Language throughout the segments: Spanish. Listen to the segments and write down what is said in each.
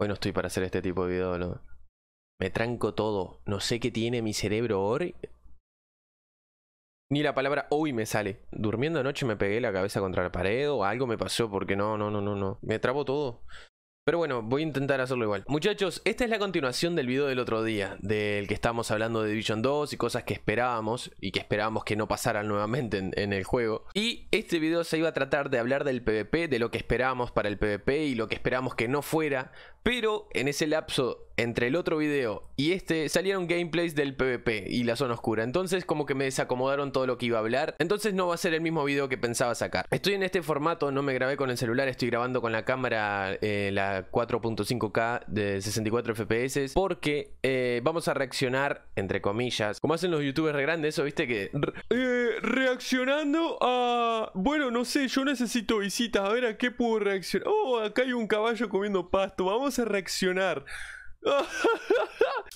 Hoy no estoy para hacer este tipo de video, ¿no? Me tranco todo. No sé qué tiene mi cerebro hoy. Ni la palabra hoy me sale. Durmiendo anoche me pegué la cabeza contra la pared o algo me pasó porque no, no, no, no, no. Me trabo todo. Pero bueno, voy a intentar hacerlo igual. Muchachos, esta es la continuación del video del otro día, del que estábamos hablando de Division 2 y cosas que esperábamos y que esperábamos que no pasaran nuevamente en, el juego. Y este video se iba a tratar de hablar del PvP, de lo que esperábamos para el PvP y lo que esperábamos que no fuera. Pero en ese lapso entre el otro video y este salieron gameplays del PvP y la zona oscura. Entonces como que me desacomodaron todo lo que iba a hablar. Entonces no va a ser el mismo video que pensaba sacar. Estoy en este formato, no me grabé con el celular, estoy grabando con la cámara eh, la 4.5K de 64 FPS. Porque eh, vamos a reaccionar, entre comillas, como hacen los youtubers re grandes, eso viste que... Eh, reaccionando a... Bueno, no sé, yo necesito visitas, a ver a qué puedo reaccionar. Oh, acá hay un caballo comiendo pasto, vamos reaccionar.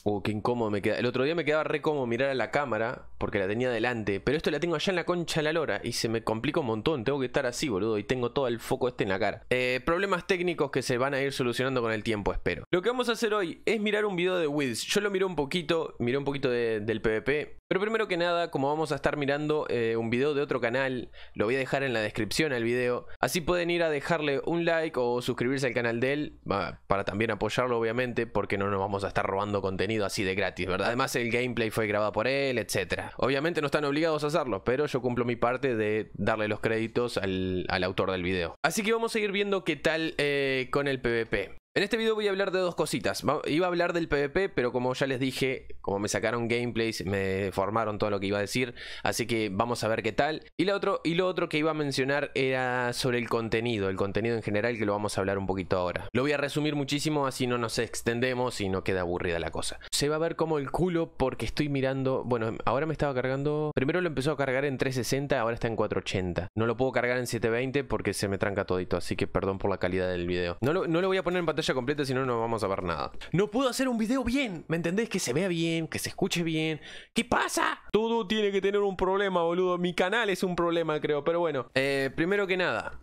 Uh, qué incómodo me queda. El otro día me quedaba re cómodo mirar a la cámara porque la tenía delante. Pero esto la tengo allá en la concha de la lora y se me complica un montón. Tengo que estar así, boludo. Y tengo todo el foco este en la cara. Eh, problemas técnicos que se van a ir solucionando con el tiempo, espero. Lo que vamos a hacer hoy es mirar un video de Wiz. Yo lo miré un poquito, miré un poquito del PvP. Pero primero que nada, como vamos a estar mirando eh, un video de otro canal, lo voy a dejar en la descripción al video. Así pueden ir a dejarle un like o suscribirse al canal de él, para también apoyarlo obviamente, porque no nos vamos a estar robando contenido así de gratis, ¿verdad? Además el gameplay fue grabado por él, etc. Obviamente no están obligados a hacerlo, pero yo cumplo mi parte de darle los créditos al, autor del video. Así que vamos a ir viendo qué tal eh, con el PvP. En este video voy a hablar de dos cositas. Iba a hablar del PvP, pero como ya les dije, como me sacaron gameplays, me formaron todo lo que iba a decir. Así que vamos a ver qué tal. Y lo otro, y lo otro que iba a mencionar era sobre el contenido. El contenido en general, que lo vamos a hablar un poquito ahora. Lo voy a resumir muchísimo, así no nos extendemos y no queda aburrida la cosa. Se va a ver como el culo porque estoy mirando... Bueno, ahora me estaba cargando... Primero lo empezó a cargar en 360, ahora está en 480. No lo puedo cargar en 720 porque se me tranca todito. Así que perdón por la calidad del video. No lo, no lo voy a poner en pantalla completa, si no, no vamos a ver nada. No puedo hacer un video bien, ¿me entendés? Que se vea bien, que se escuche bien. ¿Qué pasa? Todo tiene que tener un problema, boludo. Mi canal es un problema, creo. Pero bueno, eh, primero que nada,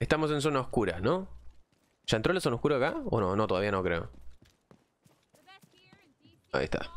estamos en zona oscura, ¿no? ¿Ya entró la zona oscura acá? ¿O no? No, todavía no creo. Ahí está.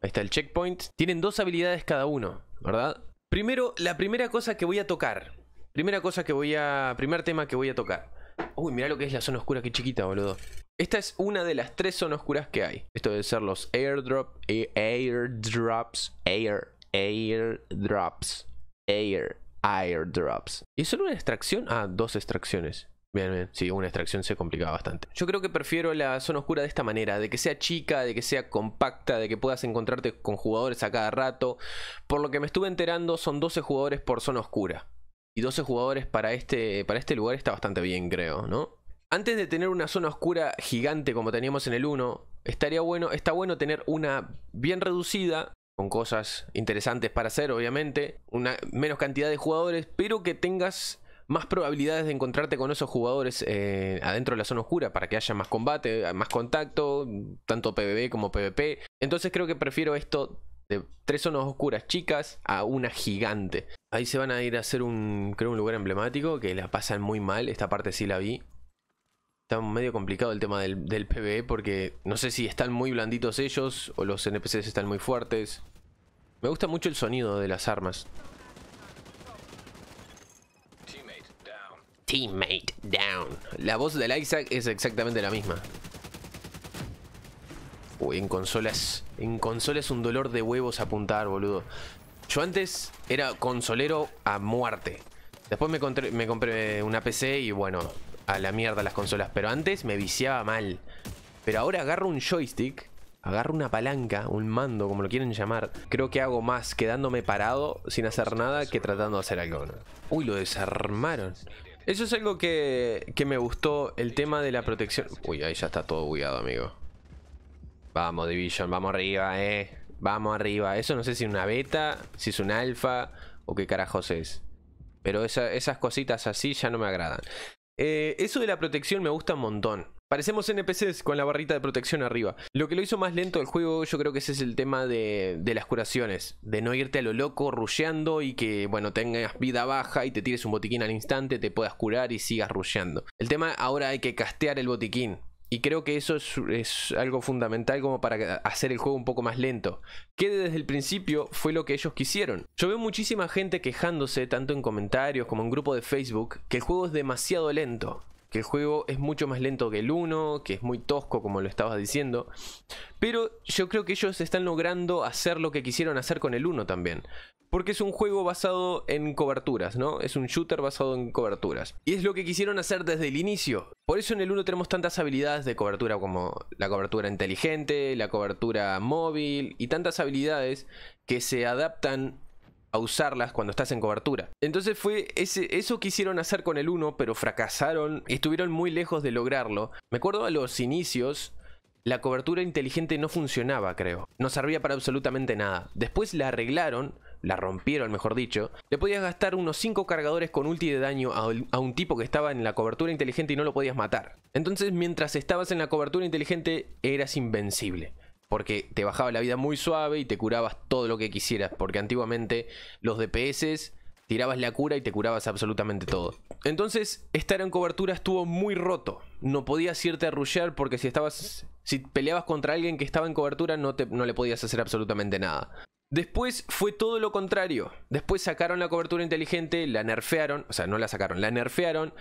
Ahí está el checkpoint. Tienen dos habilidades cada uno, ¿verdad? Primero, la primera cosa que voy a tocar. Primera cosa que voy a... Primer tema que voy a tocar. Uy, mira lo que es la zona oscura, qué chiquita, boludo. Esta es una de las tres zonas oscuras que hay. Esto debe ser los airdrop, airdrops, air, airdrops, air, airdrops. ¿Y es solo una extracción? Ah, dos extracciones. Bien, bien. Sí, una extracción se complicaba bastante. Yo creo que prefiero la zona oscura de esta manera, de que sea chica, de que sea compacta, de que puedas encontrarte con jugadores a cada rato. Por lo que me estuve enterando, son 12 jugadores por zona oscura y 12 jugadores para este, para este lugar está bastante bien, creo, ¿no? Antes de tener una zona oscura gigante como teníamos en el 1, estaría bueno, está bueno tener una bien reducida, con cosas interesantes para hacer, obviamente, una menos cantidad de jugadores, pero que tengas más probabilidades de encontrarte con esos jugadores eh, adentro de la zona oscura para que haya más combate, más contacto, tanto PvP como PvP. Entonces creo que prefiero esto de tres zonas oscuras chicas a una gigante. Ahí se van a ir a hacer un, creo, un lugar emblemático que la pasan muy mal. Esta parte sí la vi. Está medio complicado el tema del, del PvE porque no sé si están muy blanditos ellos o los NPCs están muy fuertes. Me gusta mucho el sonido de las armas. Teammate down. La voz del Isaac es exactamente la misma. Uy, en consolas. En consolas un dolor de huevos apuntar, boludo. Yo antes era consolero a muerte. Después me, me compré una PC y bueno, a la mierda las consolas. Pero antes me viciaba mal. Pero ahora agarro un joystick, agarro una palanca, un mando, como lo quieren llamar. Creo que hago más quedándome parado sin hacer nada que tratando de hacer algo. Uy, lo desarmaron. Eso es algo que, que me gustó, el tema de la protección. Uy, ahí ya está todo bugueado, amigo. Vamos, Division, vamos arriba, eh. Vamos arriba. Eso no sé si es una beta, si es un alfa o qué carajos es. Pero esas cositas así ya no me agradan. Eh, eso de la protección me gusta un montón. Parecemos NPCs con la barrita de protección arriba. Lo que lo hizo más lento el juego, yo creo que ese es el tema de, de las curaciones. De no irte a lo loco rusheando y que, bueno, tengas vida baja y te tires un botiquín al instante, te puedas curar y sigas rusheando. El tema ahora hay que castear el botiquín. Y creo que eso es, algo fundamental como para hacer el juego un poco más lento. Que desde el principio fue lo que ellos quisieron. Yo veo muchísima gente quejándose, tanto en comentarios como en grupo de Facebook, que el juego es demasiado lento que el juego es mucho más lento que el 1, que es muy tosco como lo estabas diciendo, pero yo creo que ellos están logrando hacer lo que quisieron hacer con el 1 también. Porque es un juego basado en coberturas, ¿no? Es un shooter basado en coberturas. Y es lo que quisieron hacer desde el inicio. Por eso en el 1 tenemos tantas habilidades de cobertura como la cobertura inteligente, la cobertura móvil y tantas habilidades que se adaptan a usarlas cuando estás en cobertura. Entonces fue ese, eso quisieron hacer con el 1, pero fracasaron estuvieron muy lejos de lograrlo. Me acuerdo a los inicios, la cobertura inteligente no funcionaba, creo. No servía para absolutamente nada. Después la arreglaron, la rompieron, mejor dicho. Le podías gastar unos 5 cargadores con ulti de daño a, un tipo que estaba en la cobertura inteligente y no lo podías matar. Entonces, mientras estabas en la cobertura inteligente, eras invencible porque te bajaba la vida muy suave y te curabas todo lo que quisieras, porque antiguamente los DPS tirabas la cura y te curabas absolutamente todo. Entonces, estar en cobertura estuvo muy roto. No podías irte a rushear porque si estabas si peleabas contra alguien que estaba en cobertura no te no le podías hacer absolutamente nada. Después fue todo lo contrario. Después sacaron la cobertura inteligente, la nerfearon, o sea, no la sacaron, la nerfearon,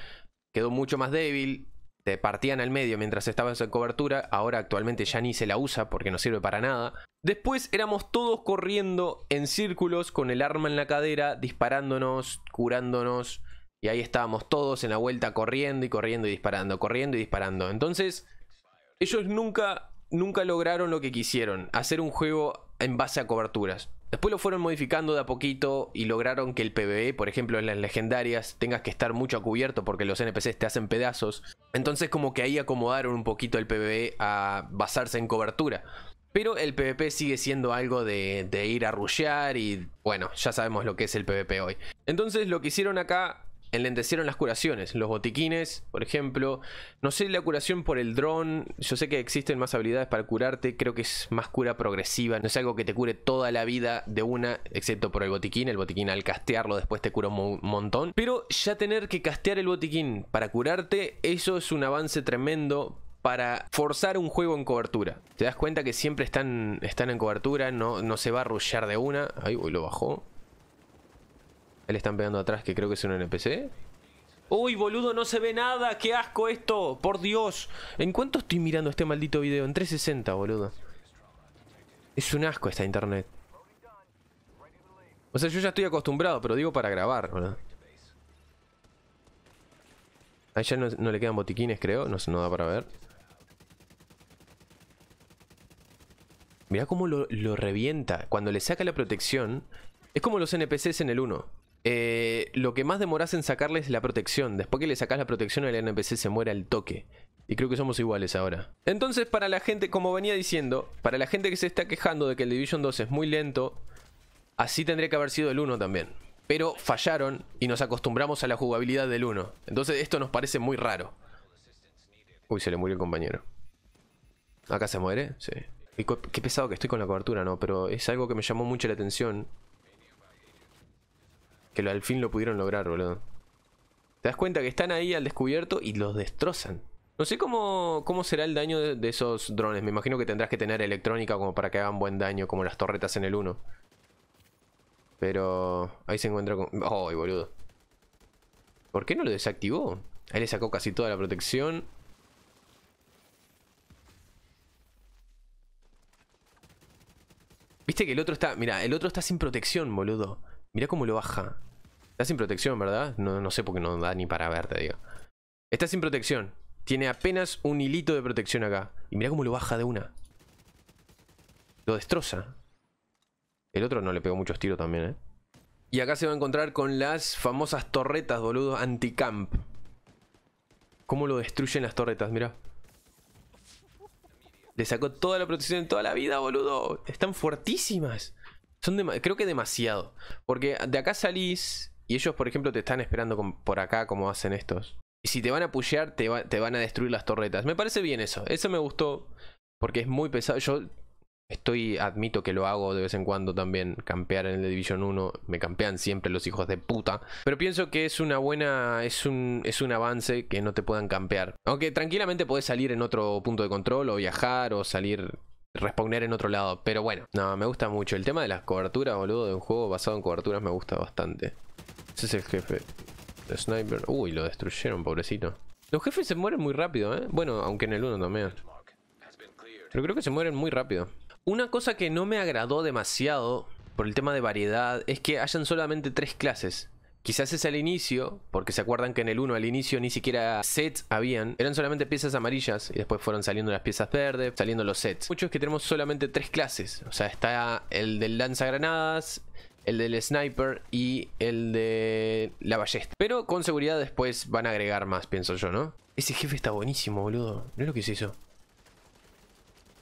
quedó mucho más débil, te partían al medio mientras estabas en cobertura, ahora actualmente ya ni se la usa porque no sirve para nada. Después éramos todos corriendo en círculos con el arma en la cadera, disparándonos, curándonos, y ahí estábamos todos en la vuelta corriendo y corriendo y disparando, corriendo y disparando. Entonces, ellos nunca, nunca lograron lo que quisieron, hacer un juego en base a coberturas. Después lo fueron modificando de a poquito y lograron que el PvE, por ejemplo en las legendarias, tengas que estar mucho a cubierto porque los NPCs te hacen pedazos. Entonces como que ahí acomodaron un poquito el PvE a basarse en cobertura. Pero el PvP sigue siendo algo de, ir a rushear y bueno, ya sabemos lo que es el PvP hoy. Entonces lo que hicieron acá enlentecieron las curaciones, los botiquines, por ejemplo. No sé la curación por el dron, yo sé que existen más habilidades para curarte, creo que es más cura progresiva, no es algo que te cure toda la vida de una, excepto por el botiquín, el botiquín al castearlo después te cura un montón. Pero ya tener que castear el botiquín para curarte, eso es un avance tremendo para forzar un juego en cobertura. Te das cuenta que siempre están, están en cobertura, no, no se va a rushear de una. Ahí, uy, lo bajó le están pegando atrás, que creo que es un NPC. Uy, boludo, no se ve nada. ¡Qué asco esto! Por Dios. ¿En cuánto estoy mirando este maldito video? En 360, boludo. Es un asco esta internet. O sea, yo ya estoy acostumbrado, pero digo para grabar, boludo. Ahí ya no, le quedan botiquines, creo. No, no da para ver. Mirá cómo lo, lo revienta. Cuando le saca la protección... Es como los NPCs en el 1. Eh, lo que más demoras en sacarle es la protección. Después que le sacas la protección, el NPC se muere al toque. Y creo que somos iguales ahora. Entonces, para la gente, como venía diciendo, para la gente que se está quejando de que el Division 2 es muy lento, así tendría que haber sido el 1 también. Pero fallaron y nos acostumbramos a la jugabilidad del 1. Entonces, esto nos parece muy raro. Uy, se le murió el compañero. ¿Acá se muere? Sí. Qué pesado que estoy con la cobertura, ¿no? Pero es algo que me llamó mucho la atención. Que al fin lo pudieron lograr, boludo. Te das cuenta que están ahí al descubierto y los destrozan. No sé cómo, cómo será el daño de, esos drones. Me imagino que tendrás que tener electrónica como para que hagan buen daño, como las torretas en el 1. Pero ahí se encuentra con... ¡Ay, boludo! ¿Por qué no lo desactivó? Ahí le sacó casi toda la protección. Viste que el otro está... Mira, el otro está sin protección, boludo. Mira cómo lo baja. Está sin protección, ¿verdad? No, no sé por qué no da ni para verte, digo. Está sin protección. Tiene apenas un hilito de protección acá. Y mira cómo lo baja de una. Lo destroza. El otro no le pegó muchos tiros también, ¿eh? Y acá se va a encontrar con las famosas torretas, boludo, anti-camp. Cómo lo destruyen las torretas, mira. Le sacó toda la protección en toda la vida, boludo. Están fuertísimas. Son creo que demasiado. Porque de acá salís y ellos, por ejemplo, te están esperando por acá como hacen estos. Y si te van a pushear, te, van a destruir las torretas. Me parece bien eso. Eso me gustó. Porque es muy pesado. Yo Estoy, admito que lo hago de vez en cuando también, campear en el Division 1, me campean siempre los hijos de puta. Pero pienso que es una buena, es un, es un avance que no te puedan campear. Aunque tranquilamente podés salir en otro punto de control o viajar o salir responder en otro lado. Pero bueno, no, me gusta mucho. El tema de las coberturas, boludo, de un juego basado en coberturas me gusta bastante. Ese es el jefe. El sniper. Uy, lo destruyeron, pobrecito. Los jefes se mueren muy rápido, ¿eh? Bueno, aunque en el 1 también. Pero creo que se mueren muy rápido. Una cosa que no me agradó demasiado por el tema de variedad es que hayan solamente tres clases. Quizás es al inicio, porque se acuerdan que en el 1 al inicio ni siquiera sets habían, eran solamente piezas amarillas y después fueron saliendo las piezas verdes, saliendo los sets. Mucho es que tenemos solamente tres clases, o sea, está el del lanzagranadas, el del sniper y el de la ballesta. Pero con seguridad después van a agregar más, pienso yo, ¿no? Ese jefe está buenísimo, boludo. Es lo que se hizo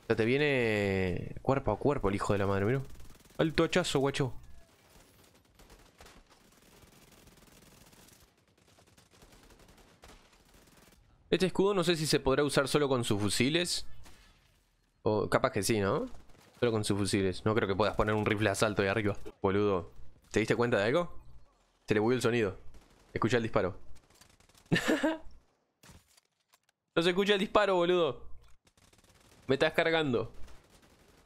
sea, te viene cuerpo a cuerpo el hijo de la madre, mira. Alto hachazo, guacho. Este escudo no sé si se podrá usar solo con sus fusiles. O capaz que sí, ¿no? Solo con sus fusiles. No creo que puedas poner un rifle de asalto ahí arriba. Boludo. ¿Te diste cuenta de algo? Se le bugueó el sonido. Escucha el disparo. no se escucha el disparo, boludo. Me estás cargando.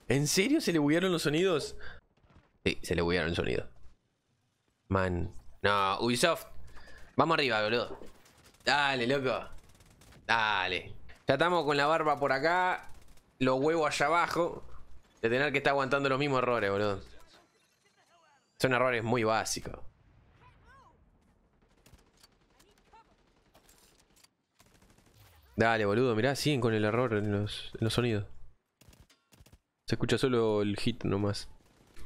¿En serio se le buguearon los sonidos? Sí, se le buguearon el sonido. Man. No, Ubisoft. Vamos arriba, boludo. Dale, loco. Dale. Ya estamos con la barba por acá. Los huevos allá abajo. De tener que estar aguantando los mismos errores, boludo. Son errores muy básicos. Dale, boludo, mirá, siguen con el error en los, sonidos. Se escucha solo el hit nomás.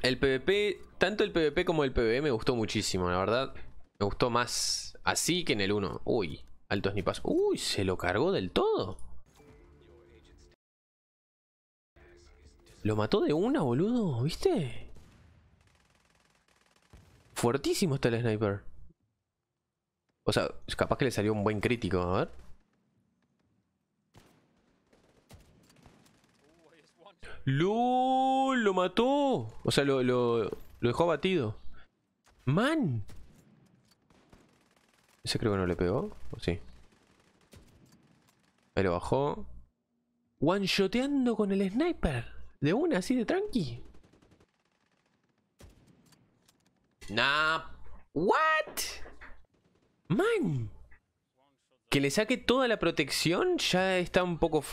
El PvP, tanto el PvP como el PvE me gustó muchísimo, la verdad. Me gustó más así que en el 1. Uy, altos ni. Uy, se lo cargó del todo. Lo mató de una, boludo, ¿viste? Fuertísimo está el sniper. O sea, capaz que le salió un buen crítico, a ver. ¡Lol! ¡Lo mató! O sea, lo, lo, dejó abatido. ¡Man! Ese creo que no le pegó. ¿O sí? Ahí lo bajó. One-shoteando con el sniper. De una, así de tranqui. Nah. ¿What? Man. Que le saque toda la protección ya está un poco,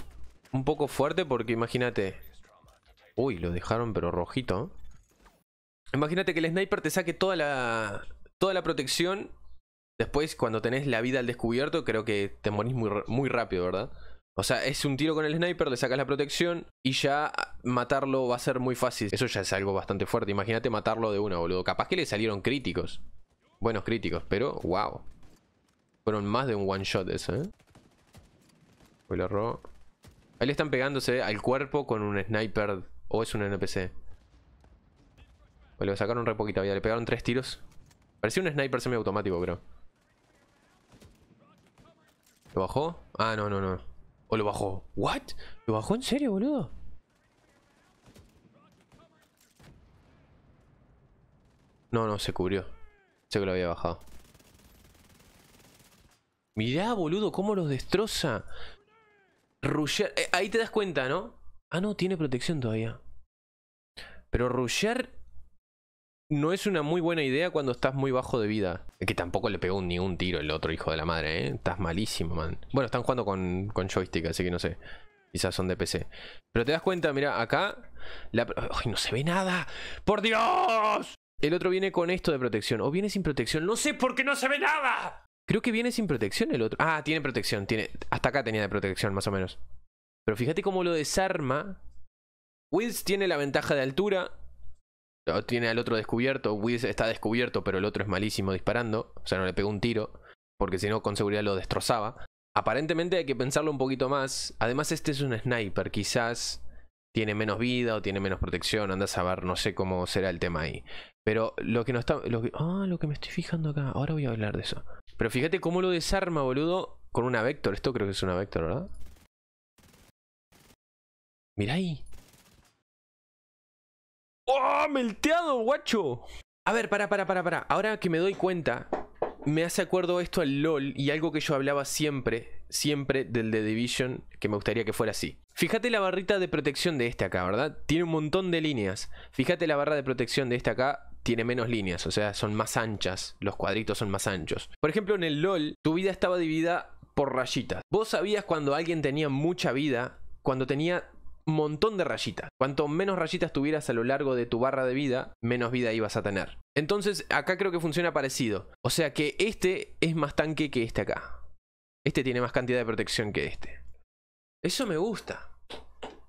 un poco fuerte porque imagínate. Uy, lo dejaron pero rojito. Imagínate que el sniper te saque toda la, toda la protección. Después, cuando tenés la vida al descubierto, creo que te morís muy, muy rápido, ¿verdad? O sea, es un tiro con el sniper, le sacas la protección y ya matarlo va a ser muy fácil. Eso ya es algo bastante fuerte. Imagínate matarlo de una, boludo. Capaz que le salieron críticos. Buenos críticos, pero wow. Fueron más de un one shot eso, ¿eh? Uy, lo erró. Ahí le están pegándose al cuerpo con un sniper ¿O es un NPC? le sacaron re poquita vida. Le pegaron tres tiros. Parecía un sniper semiautomático, creo. ¿Lo bajó? Ah, no, no, no. ¿O lo bajó? ¿What? ¿Lo bajó en serio, boludo? No, no, se cubrió. Sé que lo había bajado. Mirá, boludo, cómo los destroza. Rusher. Eh, ahí te das cuenta, ¿no? Ah, no, tiene protección todavía. Pero rushear no es una muy buena idea cuando estás muy bajo de vida. Que tampoco le pegó ni un tiro el otro hijo de la madre, ¿eh? Estás malísimo, man. Bueno, están jugando con, con joystick, así que no sé. Quizás son de PC. Pero te das cuenta, mira, acá... La... ¡Ay, no se ve nada! ¡Por Dios! El otro viene con esto de protección. O viene sin protección. No sé por qué no se ve nada. Creo que viene sin protección el otro. Ah, tiene protección. Tiene... Hasta acá tenía de protección, más o menos. Pero fíjate cómo lo desarma Wiz tiene la ventaja de altura. Tiene al otro descubierto. Wiz está descubierto, pero el otro es malísimo disparando. O sea, no le pegó un tiro. Porque si no, con seguridad lo destrozaba. Aparentemente hay que pensarlo un poquito más. Además, este es un sniper. Quizás tiene menos vida o tiene menos protección. Anda a saber, no sé cómo será el tema ahí. Pero lo que no está. Lo que, ah, lo que me estoy fijando acá. Ahora voy a hablar de eso. Pero fíjate cómo lo desarma, boludo. Con una Vector. Esto creo que es una Vector, ¿verdad? Mira ahí. ¡Oh, melteado, guacho! A ver, para, para, para, para. Ahora que me doy cuenta, me hace acuerdo esto al LOL y algo que yo hablaba siempre, siempre del The Division, que me gustaría que fuera así. Fíjate la barrita de protección de este acá, ¿verdad? Tiene un montón de líneas. Fíjate la barra de protección de este acá, tiene menos líneas, o sea, son más anchas, los cuadritos son más anchos. Por ejemplo, en el LOL, tu vida estaba dividida por rayitas. Vos sabías cuando alguien tenía mucha vida, cuando tenía montón de rayitas. Cuanto menos rayitas tuvieras a lo largo de tu barra de vida, menos vida ibas a tener. Entonces, acá creo que funciona parecido. O sea que este es más tanque que este acá. Este tiene más cantidad de protección que este. Eso me gusta.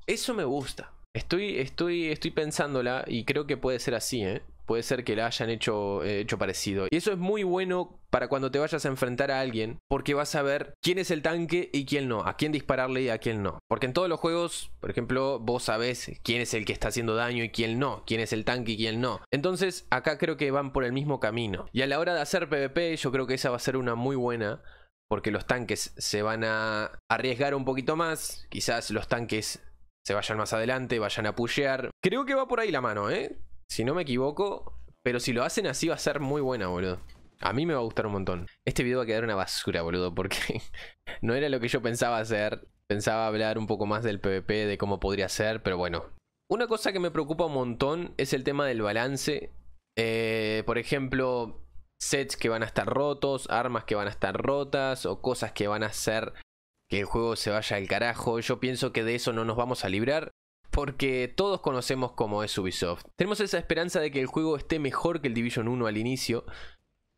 Eso me gusta. Estoy, estoy, estoy pensándola y creo que puede ser así, ¿eh? Puede ser que la hayan hecho, eh, hecho parecido. Y eso es muy bueno para cuando te vayas a enfrentar a alguien, porque vas a ver quién es el tanque y quién no, a quién dispararle y a quién no. Porque en todos los juegos, por ejemplo, vos sabés quién es el que está haciendo daño y quién no, quién es el tanque y quién no. Entonces, acá creo que van por el mismo camino. Y a la hora de hacer PvP, yo creo que esa va a ser una muy buena. Porque los tanques se van a arriesgar un poquito más. Quizás los tanques se vayan más adelante, vayan a pushear. Creo que va por ahí la mano, ¿eh? Si no me equivoco. Pero si lo hacen así va a ser muy buena, boludo. A mí me va a gustar un montón. Este video va a quedar una basura, boludo, porque no era lo que yo pensaba hacer. Pensaba hablar un poco más del PvP, de cómo podría ser, pero bueno. Una cosa que me preocupa un montón es el tema del balance. Eh, por ejemplo, sets que van a estar rotos, armas que van a estar rotas, o cosas que van a hacer que el juego se vaya al carajo. Yo pienso que de eso no nos vamos a librar porque todos conocemos cómo es Ubisoft. Tenemos esa esperanza de que el juego esté mejor que el Division 1 al inicio,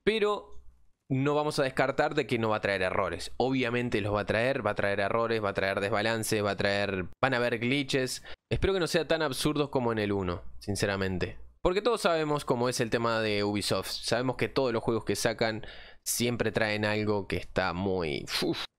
pero no vamos a descartar de que no va a traer errores. Obviamente los va a traer, va a traer errores, va a traer desbalance, va a traer... van a haber glitches. Espero que no sea tan absurdos como en el 1, sinceramente. Porque todos sabemos cómo es el tema de Ubisoft. Sabemos que todos los juegos que sacan siempre traen algo que está muy...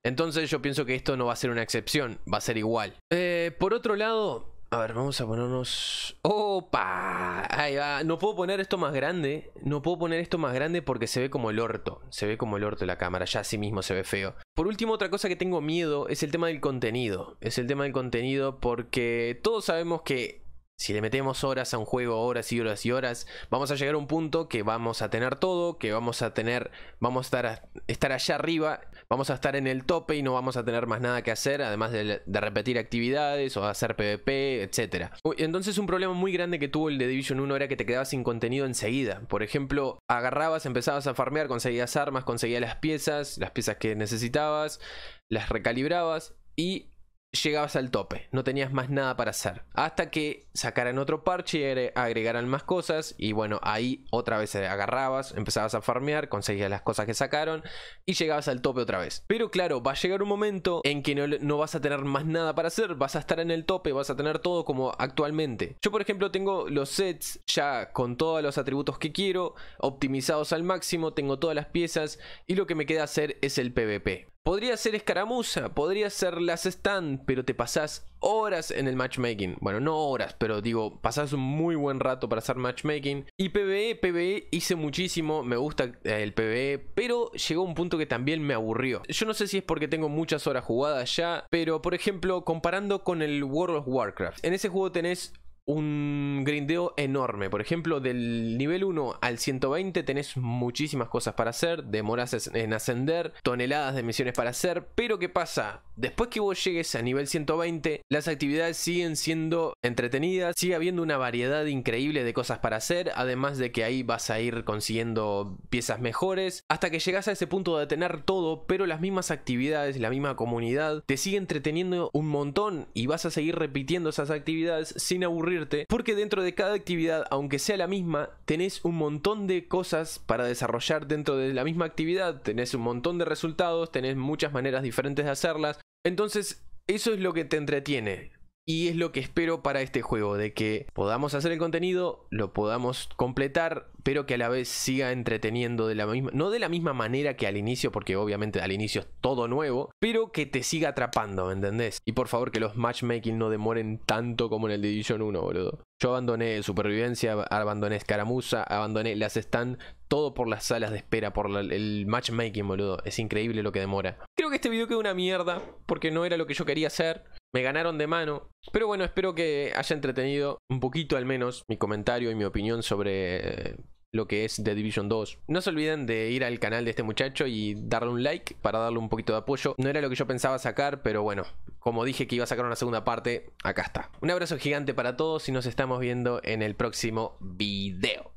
Entonces yo pienso que esto no va a ser una excepción, va a ser igual. Eh, por otro lado, a ver, vamos a ponernos... ¡Opa! Ahí va. No puedo poner esto más grande. No puedo poner esto más grande porque se ve como el orto. Se ve como el orto la cámara. Ya así mismo se ve feo. Por último, otra cosa que tengo miedo es el tema del contenido. Es el tema del contenido porque todos sabemos que si le metemos horas a un juego, horas y horas y horas, vamos a llegar a un punto que vamos a tener todo, que vamos a tener, vamos a estar, estar allá arriba, vamos a estar en el tope y no vamos a tener más nada que hacer, además de, repetir actividades o hacer PvP, etc. Entonces un problema muy grande que tuvo el de Division 1 era que te quedabas sin contenido enseguida. Por ejemplo, agarrabas, empezabas a farmear, conseguías armas, conseguías las piezas, las piezas que necesitabas, las recalibrabas y llegabas al tope, no tenías más nada para hacer. Hasta que sacaran otro parche y agregaran más cosas. Y bueno, ahí otra vez agarrabas, empezabas a farmear, conseguías las cosas que sacaron y llegabas al tope otra vez. Pero claro, va a llegar un momento en que no, vas a tener más nada para hacer, vas a estar en el tope, vas a tener todo como actualmente. Yo por ejemplo tengo los sets ya con todos los atributos que quiero, optimizados al máximo, tengo todas las piezas y lo que me queda hacer es el PvP. Podría ser escaramuza, podría ser las stand, pero te pasás horas en el matchmaking. Bueno, no horas, pero digo, pasás un muy buen rato para hacer matchmaking. Y PvE, PvE hice muchísimo, me gusta eh, el PvE, pero llegó un punto que también me aburrió. Yo no sé si es porque tengo muchas horas jugadas ya, pero por ejemplo, comparando con el World of Warcraft, en ese juego tenés un grindeo enorme. Por ejemplo, del nivel 1 al 120 tenés muchísimas cosas para hacer, demoras en ascender, toneladas de misiones para hacer, pero ¿qué pasa? Después que vos llegues a nivel 120, las actividades siguen siendo entretenidas, sigue habiendo una variedad increíble de cosas para hacer, además de que ahí vas a ir consiguiendo piezas mejores, hasta que llegas a ese punto de tener todo, pero las mismas actividades, la misma comunidad, te sigue entreteniendo un montón y vas a seguir repitiendo esas actividades sin aburrir porque dentro de cada actividad, aunque sea la misma, tenés un montón de cosas para desarrollar dentro de la misma actividad, tenés un montón de resultados, tenés muchas maneras diferentes de hacerlas. Entonces, eso es lo que te entretiene. Y es lo que espero para este juego, de que podamos hacer el contenido, lo podamos completar, pero que a la vez siga entreteniendo de la misma, no de la misma manera que al inicio, porque obviamente al inicio es todo nuevo, pero que te siga atrapando, ¿me entendés? Y por favor que los matchmaking no demoren tanto como en el Division 1, boludo. Yo abandoné supervivencia, abandoné escaramuza, abandoné las stand, todo por las salas de espera, por el matchmaking, boludo. Es increíble lo que demora. Creo que este video quedó una mierda, porque no era lo que yo quería hacer. Me ganaron de mano. Pero bueno, espero que haya entretenido un poquito al menos mi comentario y mi opinión sobre lo que es The Division 2. No se olviden de ir al canal de este muchacho y darle un like para darle un poquito de apoyo. No era lo que yo pensaba sacar, pero bueno, como dije que iba a sacar una segunda parte, acá está. Un abrazo gigante para todos y nos estamos viendo en el próximo video.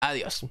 Adiós.